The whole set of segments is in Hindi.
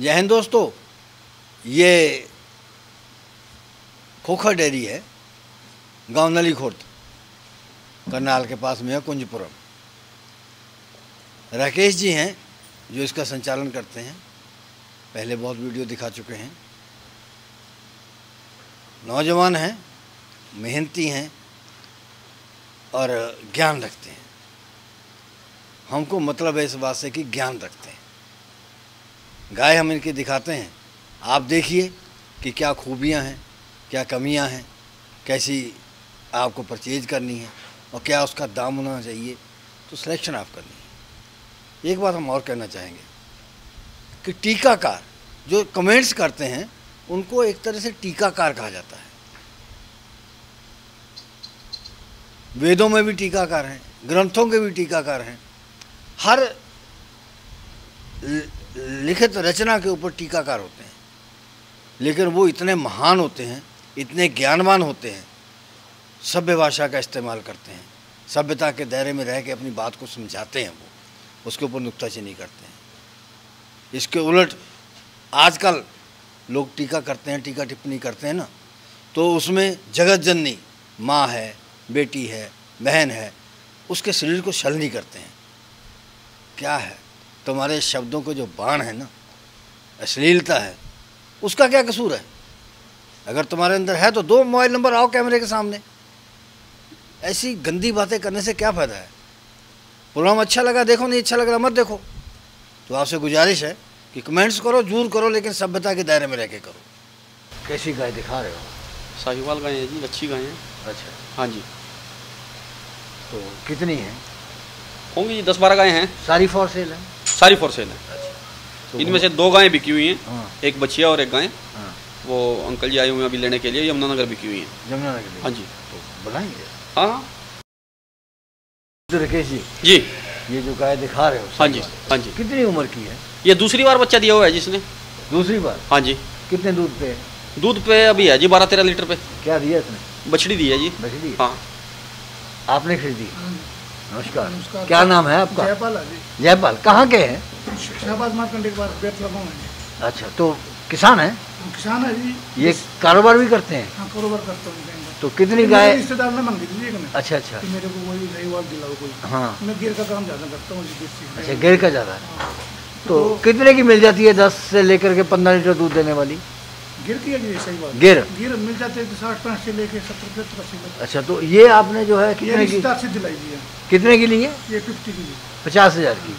जय हिंद दोस्तों, ये खोखर डेयरी है, गाँव नली खुर्द करनाल के पास में है, कुंजपुरम। राकेश जी हैं, जो इसका संचालन करते हैं। पहले बहुत वीडियो दिखा चुके हैं। नौजवान हैं, मेहनती हैं, और ज्ञान रखते हैं। हमको मतलब है इस बात से कि ज्ञान रखते हैं। गाय हम इनकी दिखाते हैं। आप देखिए कि क्या खूबियाँ हैं, क्या कमियाँ हैं, कैसी आपको परचेज करनी है और क्या उसका दाम होना चाहिए। तो सिलेक्शन आप करनी है। एक बात हम और कहना चाहेंगे कि टीकाकार जो कमेंट्स करते हैं, उनको एक तरह से टीकाकार कहा जाता है। वेदों में भी टीकाकार हैं, ग्रंथों के भी टीकाकार हैं। हर लिखित रचना के ऊपर टीकाकार होते हैं। लेकिन वो इतने महान होते हैं, इतने ज्ञानवान होते हैं, सभ्य भाषा का इस्तेमाल करते हैं, सभ्यता के दायरे में रह के अपनी बात को समझाते हैं वो, उसके ऊपर नुकताचीनी करते हैं। इसके उलट आजकल लोग टीका करते हैं, टीका टिप्पणी करते हैं ना तो उसमें जगत जननी माँ है, बेटी है, बहन है, उसके शरीर को छल नहीं करते हैं। क्या है? तुम्हारे शब्दों के जो बाण है ना अश्लीलता है उसका क्या कसूर है? अगर तुम्हारे अंदर है तो दो मोबाइल नंबर आओ कैमरे के सामने। ऐसी गंदी बातें करने से क्या फ़ायदा है? प्रोग्राम अच्छा लगा देखो नहीं अच्छा लग रहा मत देखो। तो आपसे गुजारिश है कि कमेंट्स करो जूर करो लेकिन सभ्यता के दायरे में रह के करो। कैसी गाय दिखा रहे हो? साहिवाल गाय है जी अच्छी गाय है। अच्छा। हाँ जी। तो कितनी है? होंगी दस बारह गायें हैं। सारी फॉर सेल है? सारी फॉर सेल है। तो इनमें से दो गायें बिकी हुई हैं। हाँ। एक बछिया और एक गाय। हाँ। वो अंकल जी आए हुए हैं अभी लेने के लिए यमुनानगर बिकी हुई हैं। जमुनानगर हाँ जी। तो बुलाएँगे? हाँ। हाँ तो राकेश जी जी। ये जो गाय दिखा रहे हो हाँ जी हाँ जी। कितनी उम्र की है? ये दूसरी बार बच्चा दिया हुआ है जिसने दूसरी बार? हाँ जी। कितने दूध पे? है दूध पे अभी है जी बारह तेरह लीटर पे। क्या दिया इसने? बछड़ी दी है जी। बछड़ी? हाँ। आपने खरीदी? नमस्कार। क्या नाम है आपका? जयपाल जयपाल कहाँ के हैं? शाहबाद मार्कंडे के बाद बेट लगाऊँ है। अच्छा तो किसान हैं? हम किसान है जी। ये कारोबार भी करते हैं? हाँ कारोबार करता हूँ तो कितनी गाय रिश्तेदार ने मांगी थी अच्छा अच्छा। मेरे को वही नई वाल दिलाओ कोई। हाँ। मैं गिर का काम ज़्यादा करता हूँ अच्छा गिर का ज़्यादा। है। तो कितने की मिल जाती है दस से लेकर के पंद्रह लीटर दूध देने वाली? गिर की है जी सही बात। गिर। गिर मिल जाते हैं साठ पैंठ से लेके सत्तर पचहत्तर अस्सी तक अच्छा तो ये आपने जो है कितने की से दिलाई जी है। कितने की ली है? ये फिफ्टी की पचास हज़ार की।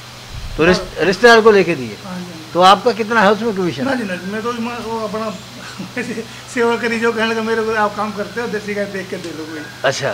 तो रिश्तेदार को लेके दिए हाँ। हाँ। तो आपका कितना है उसमें कमीशन ना जी ना मैं तो वो अपना सेवा करी जो कहने का मेरे को आप काम करते हो देसी गाय देख के दे लो कोई। अच्छा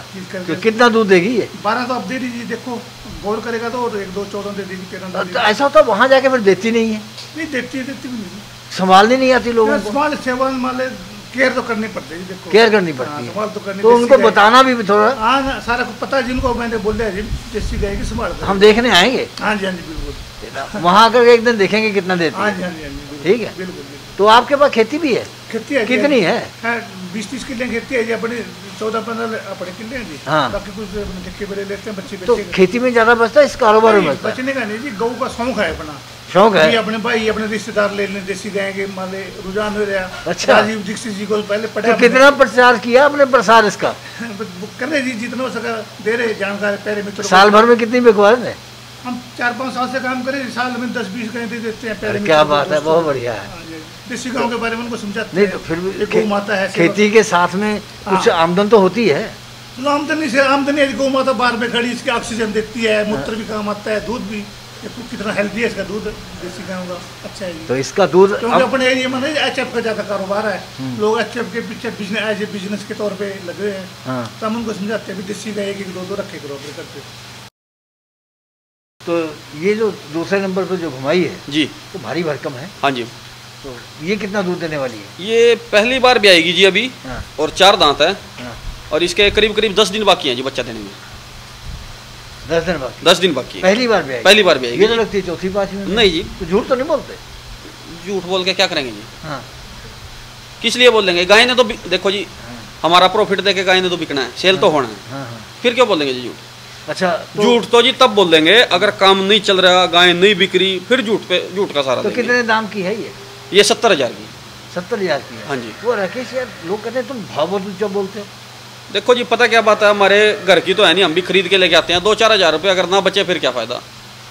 तो कितना दूध देगी ये? बारह तो आप दे दीजिए देखो गौर करेगा तो और एक दो चौदह दे दीजिए तेरह तो ऐसा होता है वहाँ जाके फिर देती नहीं है। नहीं देखती है देखती भी नहीं संभालनी नहीं आती लोगों को? संभाल सेवा माले केयर तो करनी पड़ती है देखो। केयर करनी हाँ, पड़ती है संभाल तो करनी तो उनको बताना भी थोड़ा। हाँ सारा कुछ पता है जिनको मैंने बोल दिया जी देसी गाय की संभाल हम देखने आएँगे? हाँ जी हाँ जी बिल्कुल। वहाँ आकर एक दिन देखेंगे कितना देती हाँ। जी हाँ जी हाँ ठीक है। बिल्कुल तो आपके पास खेती भी है? खेती है कितनी है हाँ? बीस तीस किले खेती है जी अपने चौदह पंद्रह अपने किले हैं हाँ। बाकी कुछ ठेके पे ले लेते हैं बच्चे तो खेती में ज़्यादा बचता है इस कारोबार में बचने का नहीं जी गऊ का शौक है अपना। शौक है। अपने भाई अपने रिश्तेदार ले लें देसी गाय के माले रुझान हो रहा अच्छा। राजीव दीक्षित जी को पहले पढ़ा तो कितना प्रचार किया आपने प्रसार इसका? कर रहे जी जितना हो सका दे रहे जानकारी पहले मित्रों साल भर में कितनी बिकवा रहे हम चार पाँच साल से काम करें साल में दस बीस गाय दे देते हैं पहले क्या बात है बहुत बढ़िया है। हाँ देसी गाँव के बारे में उनको समझाते नहीं तो फिर भी गौ माता है खेती के साथ में कुछ हाँ। आमदन तो होती है। आमदनी से आमदनी गौ माता बाहर में खड़ी इसकी ऑक्सीजन देती है मूत्र भी काम आता है दूध भी। कितना हेल्दी है इसका दूध? देसी गाँव का। अच्छा है तो इसका दूध क्योंकि अपने एरिया में एच एफ़ का ज़्यादा कारोबार है। लोग एच एफ़ के पीछे बिज़नेस एज ए बिज़नेस के तौर पे लगे हुए हैं। हाँ। तो हम उनको समझाते हैं देसी गाय एक एक दो दो रखे करो अपने करके तो ये जो दूसरे नंबर पर जो घुमाई है जी। तो भारी भरकम है? हाँ जी। तो ये कितना दूध देने वाली है? ये पहली बार भी आएगी जी अभी। हाँ। और चार दांत है। हाँ। और इसके करीब करीब दस दिन बाकी हैं जी बच्चा देने में। दस दिन बाकी। दस दिन बाकी पहली बार भी आएगी। पहली बार भी आएगी। ये तो लगती है चौथी पांचवी नहीं जी। तो झूठ तो नहीं बोलते? झूठ बोल के क्या करेंगे जी? हाँ। किस लिए बोल देंगे? गाय ने तो देखो जी हमारा प्रॉफिट देके गाय ने तो बिकना है सेल तो होना है। हाँ हाँ। फिर क्यों बोल देंगे जी झूठ? अच्छा तो, झूठ तो जी तब बोल देंगे अगर काम नहीं चल रहा गाय नहीं बिक रही फिर झूठ पे झूठ का सारा तो कितने दाम की है ये? ये सत्तर हज़ार की। सत्तर हज़ार की है। हाँ जी। वो राकेश यार लोग कहते हैं तुम भाव ऊँचा बोलते हो? देखो जी पता क्या बात है? हमारे घर की तो है नहीं हम भी खरीद के लेके आते हैं। दो चार हज़ार रुपये अगर ना बचे फिर क्या फ़ायदा?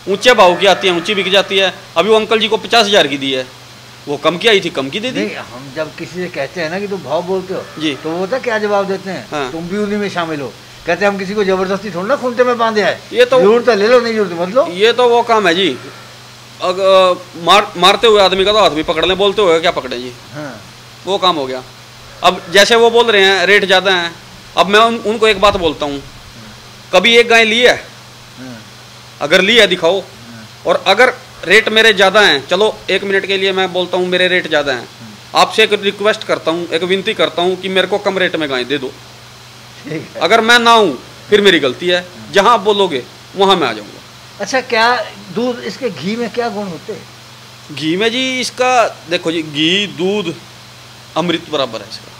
ऊँचे भाव की आती है ऊँची बिक जाती है। अभी वो अंकल जी को पचास हज़ार की दी है। वो कम की आई थी कम की दे दी। हम जब किसी से कहते हैं ना कि तुम भाव बोलते हो जी। तो वो पता क्या जवाब देते हैं? हाँ। तुम भी उन्हीं में शामिल हो। कहते हैं हम किसी को ज़बरदस्ती थोड़ा ना खूंटे में बांधे है। ये तो- ज़रूरत है ले लो नहीं ज़रूरत मत लो ये तो वो काम है जी। अगर मार मारते हुए आदमी का तो हाथ भी पकड़ लें बोलते हुए क्या पकड़े जी? हाँ। वो काम हो गया। अब जैसे वो बोल रहे हैं रेट ज़्यादा है अब मैं उन, उनको एक बात बोलता हूँ। कभी एक गाय ली है? अगर ली है दिखाओ। और अगर रेट मेरे ज़्यादा हैं चलो एक मिनट के लिए मैं बोलता हूँ मेरे रेट ज़्यादा हैं। आपसे एक रिक्वेस्ट करता हूँ एक विनती करता हूँ कि मेरे को कम रेट में गाय दे दो। अगर मैं ना हूँ फिर मेरी गलती है। जहाँ आप बोलोगे वहाँ मैं आ जाऊँगा। अच्छा क्या दूध इसके घी में क्या गुण होते हैं? घी में जी इसका देखो जी घी दूध अमृत बराबर है इसका।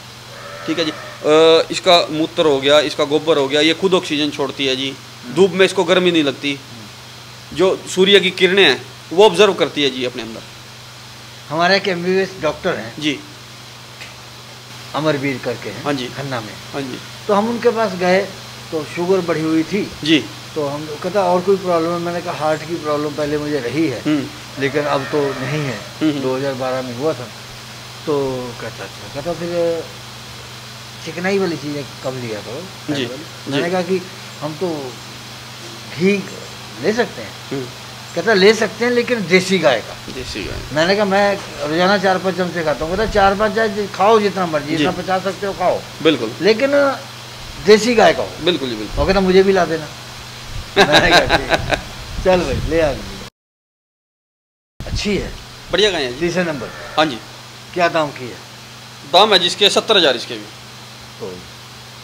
ठीक है जी। अ, इसका मूत्र हो गया इसका गोबर हो गया ये खुद ऑक्सीजन छोड़ती है जी। धूप में इसको गर्मी नहीं लगती। जो सूर्य की किरणें हैं वो ऑब्ज़र्व करती है जी अपने अंदर। हमारे एक एम डॉक्टर हैं। जी। अमरवीर करके हैं हाँ जी। खन्ना में। हाँ जी। तो हम उनके पास गए तो शुगर बढ़ी हुई थी। जी। तो हम कहता और कोई प्रॉब्लम है? मैंने कहा हार्ट की प्रॉब्लम पहले मुझे रही है हम्म। लेकिन अब तो नहीं है। हम्म। 2012 में हुआ था। तो कहता अच्छा। कहता फिर चिकनाई वाली चीज़ें कम लिया करो। मैंने कहा कि हम तो घी ले सकते हैं। हम्म, कहता ले सकते हैं लेकिन देसी गाय का। देसी गाय। मैंने कहा मैं रोज़ाना चार पाँच चमचे खाता हूँ। कहता चार पाँच चाय खाओ जितना मर्ज़ी जितना पचा सकते हो खाओ। बिल्कुल। लेकिन देसी गाय का हो बिल्कुल। बिल्कुल कहता मुझे भी ला देना। चल भाई ले आ अच्छी है। बढ़िया गाय है तीसरे नंबर। हाँ जी। क्या दाम की है? दाम है जिसके सत्तर हज़ार इसके भी। तो।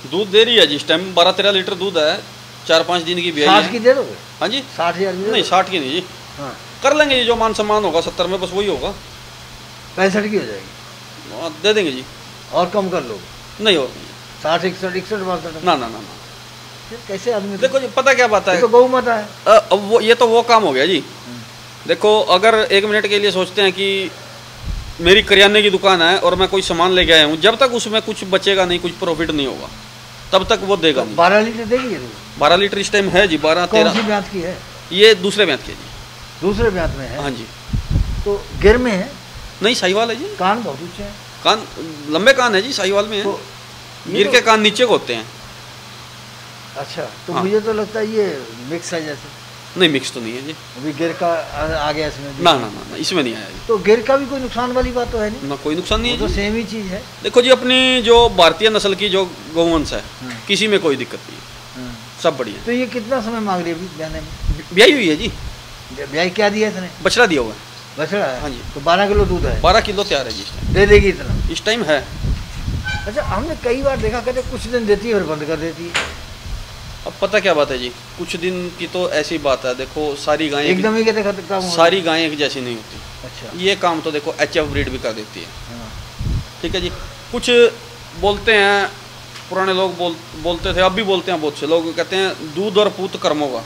दूध दे रही है जी इस टाइम बारह तेरह लीटर दूध है चार पाँच दिन की ब्याई साठ की दे दोगे? हाँ जी। साठ हज़ार नहीं साठ की नहीं जी। हाँ। कर लेंगे जी जो मान सम्मान होगा सत्तर में बस वही होगा। पैंसठ की हो जाएगी। हाँ, दे देंगे जी। और कम कर लोगे? नहीं और साठ इकसठ इकसठ बासठ ना ना ना ना। फिर कैसे आदमी देखो जी पता क्या बात है? तो गौ माता है। अब वो ये तो वो काम हो गया जी। देखो अगर एक मिनट के लिए सोचते हैं कि मेरी करियाने की दुकान है और मैं कोई सामान लेके आया हूँ। जब तक उसमें कुछ बचेगा नहीं कुछ प्रॉफिट नहीं होगा। तब तक वो देगा तो बारह लीटर देगी बारह लीटर इस टाइम है जी बारह तेरह। की है? ये दूसरे ब्यात के जी। दूसरे ब्यात में है? हाँ जी। तो गिर में है? नहीं साहिवाल है जी। कान बहुत ऊँचे हैं। कान लंबे कान है जी साहिवाल में है। तो गिर तो- के कान नीचे को होते हैं। अच्छा तो हाँ। मुझे तो लगता है ये मिक्स है जैसे। नहीं मिक्स तो नहीं है जी। अभी गिर का आ गया इसमें ना ना ना ना इसमें नहीं आया जी। तो गिर का भी कोई नुकसान वाली बात तो है नहीं? ना कोई नुकसान नहीं है तो सेम ही चीज़ है। देखो जी अपनी जो भारतीय नस्ल की जो गोवंश है हम्म। किसी में कोई दिक्कत नहीं है। सब बढ़िया तो ये कितना समय मांग रही है ब्याने में? ब्याई हुई है जी। ब्याई क्या दिया इसने? बछड़ा दिया हुआ है। बछड़ा है? हाँ जी। तो बारह किलो दूध है। बारह किलो तैयार है जी दे देगी इतना? इस टाइम है। अच्छा हमने कई बार देखा कहते कुछ दिन देती है और बंद कर देती है। अब पता क्या बात है जी? कुछ दिन की तो ऐसी बात है देखो सारी गायें एकदम ही कहते काम सारी गायें एक जैसी नहीं होती। अच्छा। ये काम तो देखो एच एफ़ ब्रीड भी कर देती है। हाँ। ठीक है जी? कुछ बोलते हैं पुराने लोग बोल बोलते थे अब भी बोलते हैं बहुत से लोग कहते हैं दूध और पूत कर्म होगा।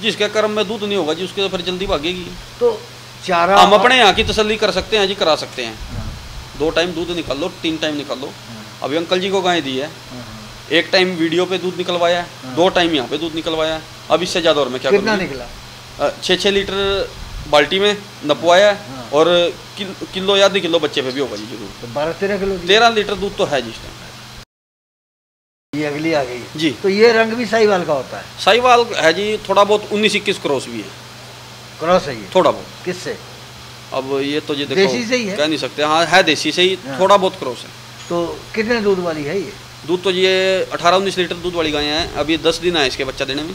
जिसके कर्म में दूध नहीं होगा जी उसके तो फिर जल्दी भागेगी। तो चारा हम अपने यहाँ की तसली कर सकते हैं जी करा सकते हैं। हाँ, दो टाइम दूध निकाल लो तीन टाइम निकाल लो। हाँ, अभी अंकल जी को गाय दी हाँ। एक टाइम वीडियो पे दूध निकलवाया है हाँ। दो टाइम यहाँ पे दूध निकलवाया है। अब इससे ज़्यादा और मैं क्या कितना निकला? छः छः लीटर बाल्टी में नपवाया है हाँ। और किल, किलो या आधी किलो बच्चे पे भी होगा जी ज़रूर। तो बारह तेरह किलो तेरह लीटर दूध तो है जी टाइम ये अगली आ गई। जी। तो ये रंग भी साहिवाल का होता है? साहिवाल है जी थोड़ा बहुत उन्नीस इक्कीस क्रॉस भी है। क्रॉस है ये? थोड़ा बहुत। किससे? अब ये तो जी देखो देसी से ही है? कह नहीं सकते। हाँ है देसी से ही हाँ। थोड़ा बहुत क्रॉस है। तो कितने दूध वाली है ये? दूध तो ये अठारह उन्नीस लीटर दूध वाली गायें हैं। अभी दस दिन है इसके बच्चा देने में।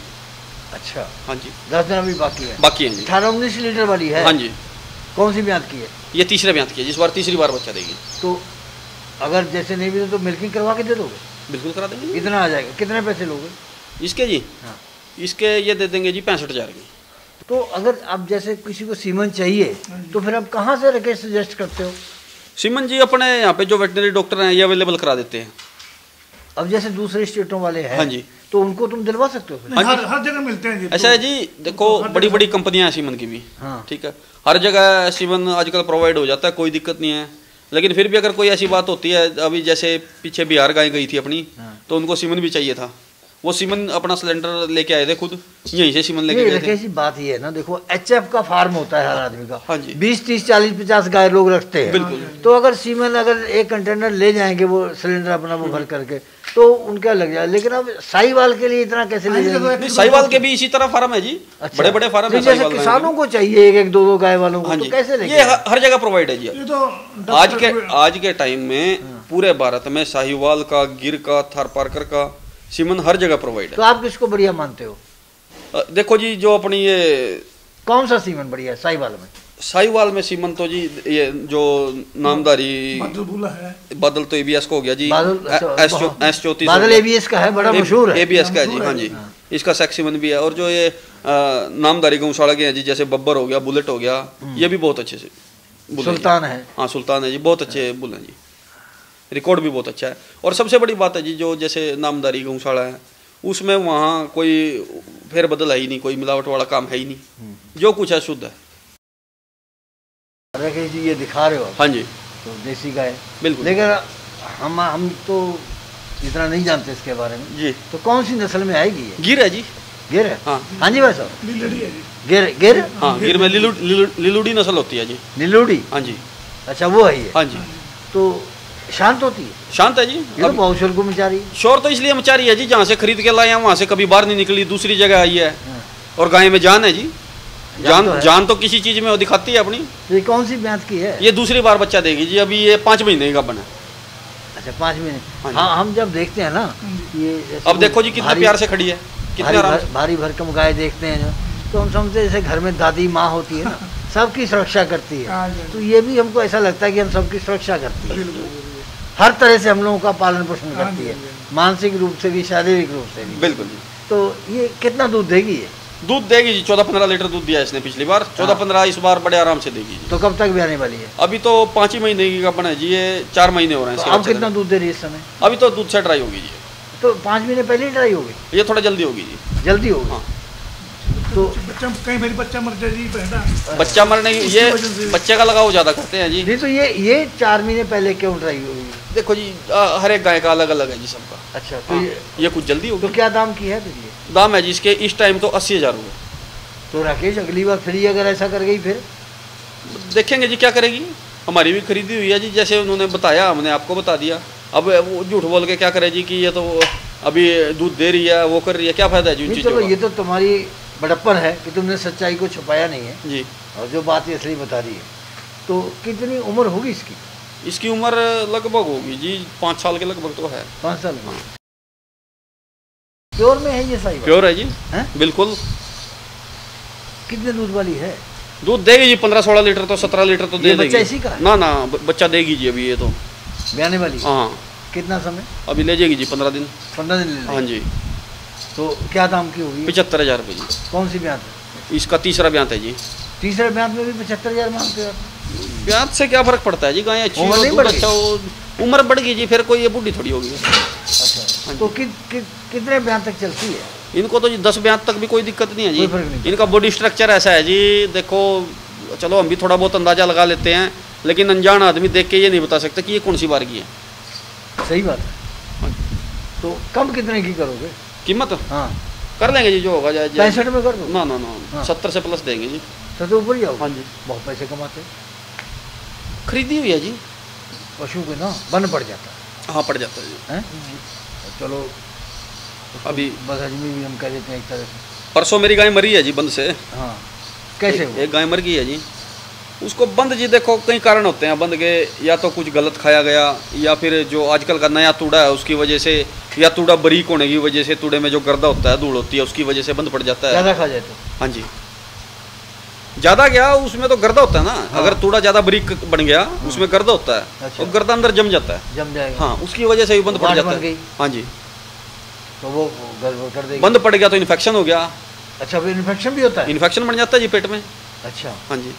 अच्छा। हाँ जी। दस दिन अभी बाकी है। बाकी है अठारह उन्नीस लीटर वाली है। हाँ जी। कौन सी ब्यात की है? ये तीसरे ब्यात की है। जिस बार तीसरी बार बच्चा देगी। तो अगर जैसे नहीं भी तो मिल्किंग करवा के दे दोगे? बिल्कुल करा देंगे। इतना आ जाएगा। कितने पैसे लोगे? इसके जी? हाँ। इसके ये दे देंगे जी पैंसठ हज़ार की। तो अगर अब जैसे किसी को सीमन चाहिए तो फिर आप कहाँ से रखे सजेस्ट करते हो? सिमन जी अपने यहाँ पे जो वेटनरी डॉक्टर हैं ये अवेलेबल करा देते हैं। अब जैसे दूसरे स्टेटों वाले हैं हाँ जी। तो उनको तुम दिलवा सकते हो हाँ हर हर जगह मिलते हैं जी ऐसा है जी देखो बड़ी बड़ी कंपनियाँ हैं सीमन की भी। हाँ। ठीक है। हर जगह सीमन आजकल प्रोवाइड हो जाता है कोई दिक्कत नहीं है। लेकिन फिर भी अगर कोई ऐसी बात होती है अभी जैसे पीछे बिहार गाय गई थी अपनी हाँ। तो उनको सीमन भी चाहिए था। वो सीमन अपना सिलेंडर लेके आए थे खुद। यहीं से सीमन लेके ये गए थे। बात ये है ना देखो एचएफ का फार्म होता है हर आदमी का। हाँ जी। बीस तीस चालीस पचास गाय लोग रखते हैं। बिल्कुल। तो अगर सीमेंट अगर एक कंटेनर ले जाएँगे वो सिलेंडर अपना वो भर करके तो उनका लग जाए। लेकिन अब साहिवाल के लिए इतना कैसे ले हाँ, तो जाएँगे? साहिवाल के भी इसी तरह फार्म है जी। अच्छा। बड़े बड़े फार्म है जैसे किसानों को चाहिए एक एक दो दो गाय वालों को हाँ तो कैसे ये हर जगह प्रोवाइड है जी। ये तो आज के आज के टाइम में पूरे भारत में साहिवाल का गिर का थर थारपारकर का सीमन हर जगह प्रोवाइड है। तो आप किसको बढ़िया मानते हो? देखो जी जो अपनी ये कौन सा सीमेंट बढ़िया है साहिवाल में? साहिवाल में सीमन तो जी ये जो नामदारी बादल है। बादल तो एबीएस का हो गया जी। अच्छा, एस चौतीस बादल एबीएस का है बड़ा मशहूर है। एबीएस का है जी हाँ जी। इसका सेक्सीमन भी है। और जो ये नामदारी गौशाला के हैं जी जैसे बब्बर हो गया बुलेट हो गया ये भी बहुत अच्छे से हैं। सुल्तान है। हाँ सुल्तान है जी बहुत अच्छे बुल हैं जी। रिकॉर्ड भी बहुत अच्छा है। और सबसे बड़ी बात है जी जो जैसे नामदारी गौशाला है उसमें वहाँ कोई फेर बदल है ही नहीं कोई मिलावट वाला काम है ही नहीं। जो कुछ है शुद्ध है। राकेश जी ये दिखा रहे हो हाँ जी। तो देसी गाय बिल्कुल। लेकिन हम हम तो इतना नहीं जानते इसके बारे में। जी। तो कौन सी नस्ल में आएगी ये? गिर है जी। गिर है? हाँ। हाँ जी भाई साहब। लीलड़ी है जी। गिर गिर? हाँ गिर में लिलु, लिलु, लिलुड़ी नस्ल होती है जी। नीलूड़ी हाँ जी। अच्छा वो है ये। हाँ जी। तो शांत होती है। शांत है जी। ये तो अब बहुत शोर को मचा रही है। शोर तो इसलिए मचा रही है जी जहाँ से खरीद के लाए हैं वहाँ से कभी बाहर नहीं निकली दूसरी जगह आई है। हाँ। और गाय में जान है जी। जान जान तो है। जान तो किसी चीज़ में वो दिखाती है अपनी। ये कौन सी ब्याज की है? ये दूसरी बार बच्चा देगी जी अभी ये पाँच महीने का बना। अच्छा पाँच महीने। हाँ हाँ हम जब देखते हैं ना ये अब देखो जी कितना प्यार से खड़ी है कितने भारी भरकम गाय देखते हैं तो हम समझते जैसे घर में दादी माँ होती है ना सबकी सुरक्षा करती है। हाँ तो ये भी हमको ऐसा लगता है कि हम सबकी सुरक्षा करती है। बिल्कुल। हर तरह से हम लोगों का पालन पोषण हाँ करती है। हाँ मानसिक रूप से भी शारीरिक रूप से भी। बिल्कुल जी। तो ये कितना दूध देगी ये? दूध देगी जी चौदह पंद्रह लीटर दूध दिया इसने पिछली बार। चौदह हाँ। पंद्रह इस बार बड़े आराम से देगी तो कब तक भी आने वाली है? अभी तो पाँच ही महीने की का है जी ये चार महीने हो रहे हैं तो इसके अब कितना दूध दे रही है इस समय? अभी तो दूध से ड्राई होगी जी। तो पाँच महीने पहले ही ड्राई होगी ये थोड़ा जल्दी होगी जी। जल्दी होगी हाँ। तो बच्चा कई बार बच्चा मर जाए जी बच्चा मरने ये बच्चे का लगाव ज़्यादा करते हैं जी। नहीं तो ये ये चार महीने पहले क्यों ड्राई होगी देखो जी हर एक गाय का अलग अलग है जी सबका। अच्छा तो हाँ, ये ये कुछ जल्दी तो क्या दाम की है फिर ये? दाम है जी इसके इस टाइम तो अस्सी हज़ार रुपये तो राकेश अगली बार फ्री अगर ऐसा कर गई फिर? देखेंगे जी क्या करेगी। हमारी भी खरीदी हुई है जी जैसे उन्होंने बताया हमने आपको बता दिया। अब वो झूठ बोल के क्या करे जी कि ये तो अभी दूध दे रही है वो कर रही है क्या फ़ायदा है जी चलो ये तो तुम्हारी बड़प्पन है कि तुमने सच्चाई को छुपाया नहीं है। जी। और जो बात ये असली बता रही है। तो कितनी उम्र होगी इसकी? इसकी उम्र लगभग होगी जी पाँच साल के लगभग तो है। पाँच साल में प्योर में है ये सही प्योर है जी। हैं? बिल्कुल। कितने दूध वाली है? दूध देगी जी पंद्रह सोलह लीटर तो सत्रह लीटर तो दे बच्चा देगी। इसी का है? ना ना बच्चा देगी जी अभी ये तो। ब्याने वाली हाँ? कितना समय? अभी ले जाएगी जी पंद्रह दिन। पंद्रह दिन ले हाँ जी। तो क्या दाम की होगी? पचहत्तर हज़ार रुपये जी। कौन सी ब्याज है? इसका तीसरा ब्यांत है जी। तीसरे ब्याज में भी पचहत्तर हज़ार मांगते हो। ब्यांत से क्या फ़र्क पड़ता है जी? गाय अच्छी उम्र हो दूध बढ़ गई? अच्छा हो उम्र बढ़ गई जी फिर कोई ये बूढ़ी थोड़ी होगी। अच्छा। तो कि, कि, कितने ब्याज तक चलती है? इनको तो जी दस ब्यांत तक भी कोई दिक्कत नहीं है फ़र्क नहीं। जी इनका बॉडी स्ट्रक्चर ऐसा है जी देखो चलो हम भी थोड़ा बहुत अंदाज़ा लगा लेते हैं लेकिन अनजान आदमी देख के ये नहीं बता सकता कि ये कौन सी बार की है। सही बात है। तो कम कितने की करोगे? कीमत? हाँ। कर लेंगे जी जो होगा जाए। पैंसठ में कर दो। ना ना ना हाँ। सत्तर से प्लस देंगे जी। तो तो ऊपर ही हाँ जी। बहुत पैसे कमाते हो। खरीदी हुई है जी। पशु को ना बन पड़ जाता। है हाँ पड़ जाता है जी। है? चलो अभी बस हजमी भी हम कह देते हैं एक तरह से। परसों मेरी गाय मरी है जी बंद से। हाँ कैसे एक, एक गाय मर गई है जी। उसको बंद जी देखो कई कारण होते हैं। बंद के या तो कुछ गलत खाया गया या फिर जो आजकल का नया तूड़ा है उसकी वजह से या तूड़ा बरीक होने की वजह से तूड़े में जो गर्दा होता है धूल होती है उसकी वजह से बंद पड़ जाता है। ज़्यादा खा जाए तो? हाँ जी। ज़्यादा गया उसमें तो गर्दा होता है ना। हाँ। अगर थोड़ा ज़्यादा बरीक बन गया उसमें गर्दा होता है। अच्छा। और गर्दा अंदर जम जाता है। जम जाएगा। हाँ उसकी वजह से भी बंद पड़ जाता है। हाँ जी। तो वो कर देगी। बंद पड़ गया तो इन्फेक्शन हो गया। अच्छा फिर इन्फेक्शन भी होता है? इन्फेक्शन बन जाता है जी पेट में। अच्छा। हाँ जी।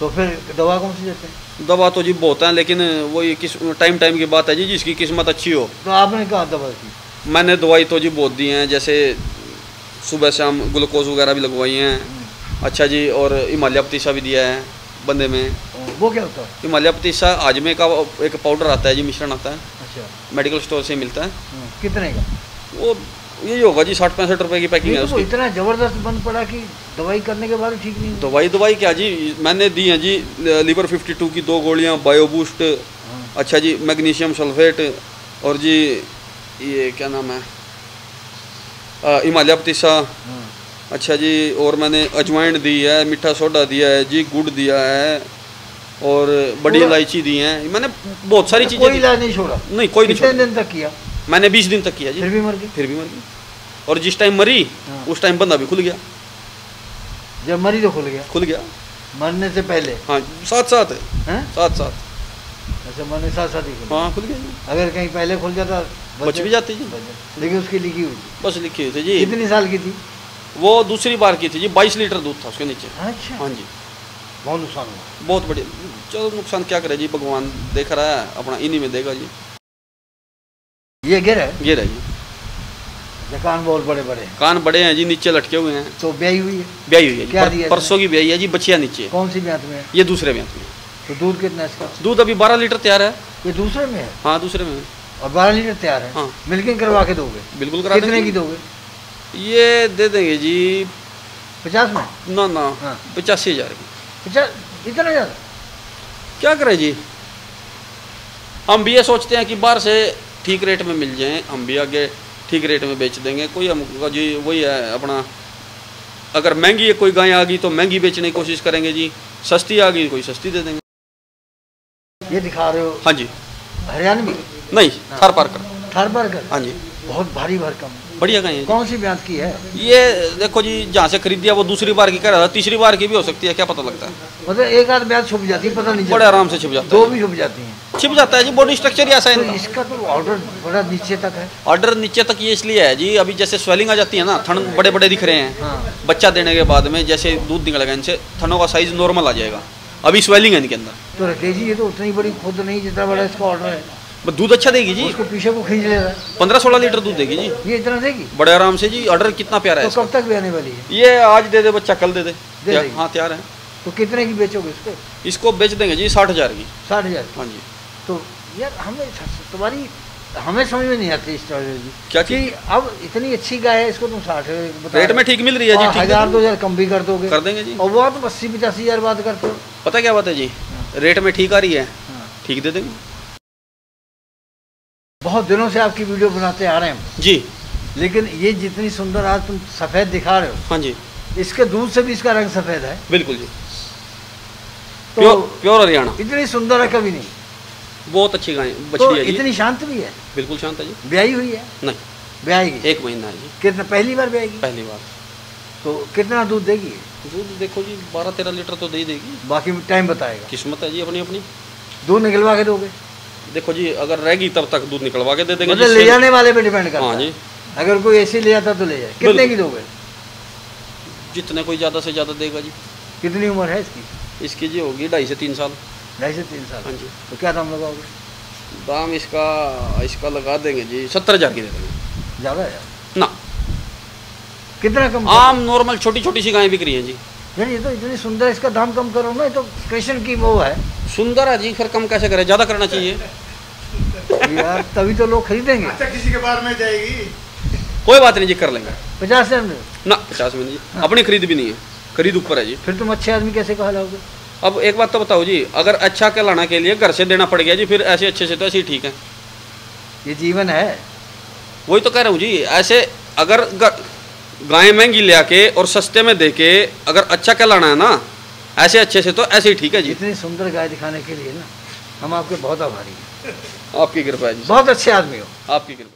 तो फिर दवा कौन सी देते हैं? दवा तो जी बहुत है लेकिन वही किस टाइम टाइम की बात है जी जिसकी किस्मत अच्छी हो। तो आपने कहा दवा की मैंने दवाई तो जी बहुत दी हैं जैसे सुबह शाम ग्लूकोज वगैरह भी लगवाई हैं। अच्छा जी और हिमालय पतीसा भी दिया है बंदे में। वो क्या होता है? हिमालय पतीसा आजमे का एक पाउडर आता है जी मिश्रण आता है। अच्छा। मेडिकल स्टोर से मिलता है। हाँ, कितने का? वो यही होगा जी साठ पैंसठ रुपए की पैकिंग है तो उसकी। इतना ज़बरदस्त बंद पड़ा कि दवाई करने के बाद ठीक नहीं दवाई दवाई क्या जी मैंने दी है जी लीवर 52 की दो गोलियाँ बायोबूस्ट हाँ। अच्छा जी मैग्नीशियम सल्फेट और जी ये क्या नाम है? हिमालय पतीसा हाँ। अच्छा जी और मैंने अजवाइन दी है मीठा सोडा दिया है जी गुड़ दिया है और बड़ी इलायची दी है। मैंने बहुत सारी चीज़ें कोई इलाज नहीं छोड़ा? नहीं कोई नहीं छोड़ा। दिन तक किया? मैंने बीस दिन तक किया जी। फिर भी मर गई फिर भी मर गई और जिस टाइम मरी हाँ। उस टाइम बंदा भी खुल गया। जब मरी तो खुल गया? खुल गया। मरने से पहले? हाँ साथ साथ हैं? साथ साथ अच्छा मरने साथ साथ ही खुल हाँ खुल गया अगर कहीं पहले खुल जाता बच भी जाती जी। लेकिन उसकी लिखी हुई बस लिखी हुई थी जी। कितनी साल की थी? वो दूसरी बार की थी जी बाईस लीटर दूध था उसके नीचे। अच्छा। हाँ जी। बहुत नुकसान हुआ। बहुत बढ़िया। चलो नुकसान क्या करे जी भगवान देख रहा है अपना इन्हीं में देगा जी। ये गिर है? ये रहे जी। दुकान बहुत बड़े बड़े हैं। कान बड़े हैं जी नीचे लटके हुए हैं। तो ब्याई हुई है? ब्याई हुई है क्या पर, परसों की ब्याई है जी बचिया नीचे। कौन सी ब्यात में है? ये दूसरे में। आती तो दूध कितना इसका? दूध अभी बारह लीटर तैयार है। ये दूसरे में है? हाँ दूसरे में है। और बारह लीटर तैयार है? हाँ। मिल्किंग करवा के दोगे? बिल्कुल करा कितने की दोगे? ये दे देंगे जी। पचास में? ना ना। हाँ। पचासी हज़ार पचास? इतना ज़्यादा? क्या करें जी? हम भी ये सोचते हैं कि बाहर से ठीक रेट में मिल जाएँ हम भी आगे ठीक रेट में बेच देंगे। कोई हमको जी वही है अपना। अगर महँगी है कोई गाय आ गई तो महँगी बेचने की कोशिश करेंगे जी। सस्ती आ गई कोई सस्ती दे देंगे। ये दिखा रहे हो? हाँ जी। हरियाणवी? नहीं थार पार कर। थार बार कर? हाँ जी। बहुत भारी भरकम। बढ़िया गाय है कौन सी ब्यात की है? ये देखो जी जहाँ से खरीद दिया वो दूसरी बार की कह रहा था तीसरी बार की भी हो सकती है क्या पता लगता है। मतलब एक आध ब्यात छुप जाती है पता नहीं बड़े आराम से छिप जाता है। दो भी छुप जाती हैं। छिप जाता है जी बॉडी स्ट्रक्चर ही ऐसा है तो इसका तो ऑर्डर बड़ा नीचे तक है। ऑर्डर नीचे तक ये इसलिए है जी अभी जैसे स्वेलिंग आ जाती है ना थन बड़े बड़े दिख रहे हैं। हाँ। बच्चा देने के बाद में जैसे दूध निकलेगा इनसे थनों का साइज़ नॉर्मल आ जाएगा। अभी स्वेलिंग है इनके अंदर। तो राकेश जी ये तो उतनी बड़ी खुद नहीं जितना बड़ा इसका ऑर्डर है। दूध अच्छा देगी जी। उसको पीछे को खींच ले पंद्रह सोलह लीटर दूध देगी जी। ये इतना देगी? बड़े आराम से जी ऑर्डर कितना प्यारा है तो इसका। कब तक भी आने वाली है? ये आज दे दे बच्चा कल दे दे। दे तैयार- हाँ तैयार है। तो कितने की बेचोगे इसको? इसको बेच देंगे जी साठ हज़ार की। साठ हज़ार हाँ जी। तो यार हमें तुम्हारी हमें समझ में नहीं आती स्ट्रैटेजी क्या कि अब इतनी अच्छी गाय है इसको तुम साठ रेट में ठीक मिल रही है जी दे हज़ार दो हज़ार कम भी कर दोगे। कर देंगे जी। और वो तो अस्सी पचासी हज़ार बात करते हो। पता क्या बात है जी? रेट में ठीक आ रही है। हाँ। ठीक दे देंगे। बहुत दिनों से आपकी वीडियो बनाते आ रहे हैं। जी। लेकिन ये जितनी सुंदर आज तुम सफ़ेद दिखा रहे हो हाँ जी। इसके दूध से भी इसका रंग सफ़ेद है। बिल्कुल जी। तो प्योर प्योर हरियाणा। इतनी सुंदर है कभी नहीं। बहुत अच्छी गाय तो है इतनी शांत भी है। बिल्कुल शांत है जी। ब्याई हुई है? नहीं। ब्याही एक महीना है जी। कितना पहली बार ब्याही पहली बार। तो कितना दूध देगी? दूध देखो जी बारह तेरह लीटर तो दे देगी। बाकी टाइम बताएगा। किस्मत है जी अपनी अपनी दूध निकलवा के दोगे? देखो जी अगर रहेगी तब तक दूध निकलवा के दे देंगे मतलब ले जाने वाले पे डिपेंड करता हाँ जी। अगर कोई ऐसी ले जाता तो ले जाए। कितने की दोगे? जितने कोई ज़्यादा से ज़्यादा देगा जी। कितनी उम्र है इसकी? इसकी जी होगी ढाई से तीन साल। ढाई से तीन साल। हाँ जी। तो क्या दाम लगाओगे? दाम इसका इसका लगा देंगे जी सत्तर हज़ार की दे देंगे। ज़्यादा है? ना। कितना कम आम नॉर्मल छोटी छोटी सी गायें बिक रही हैं जी। यार ये तो इतनी सुंदर इसका दाम कम करो ना ये तो कृष्ण की वो है। सुंदर है जी फिर कम कैसे करें? ज़्यादा करना चाहिए। यार तभी तो लोग खरीदेंगे। अच्छा किसी के बारे में जाएगी। कोई बात नहीं जी कर लेंगे। पचास से अंदर ना पचास में जी अपनी खरीद भी नहीं है। खरीद ऊपर है जी। फिर तुम अच्छे आदमी कैसे कहलाओगे? अब एक बात तो बताओ जी अगर अच्छा कहलाना के लिए घर से देना पड़ गया जी फिर ऐसे अच्छे से तो ऐसे ही ठीक है। ये जीवन है। वही तो कह रहा हूँ जी ऐसे अगर गाय महँगी ले आके और सस्ते में दे के अगर अच्छा कहलाना है ना ऐसे अच्छे से तो ऐसे ही ठीक है जी। इतनी सुंदर गाय दिखाने के लिए ना हम आपके बहुत आभारी हैं। आपकी कृपा है जी। बहुत अच्छे आदमी हो। आपकी कृपा।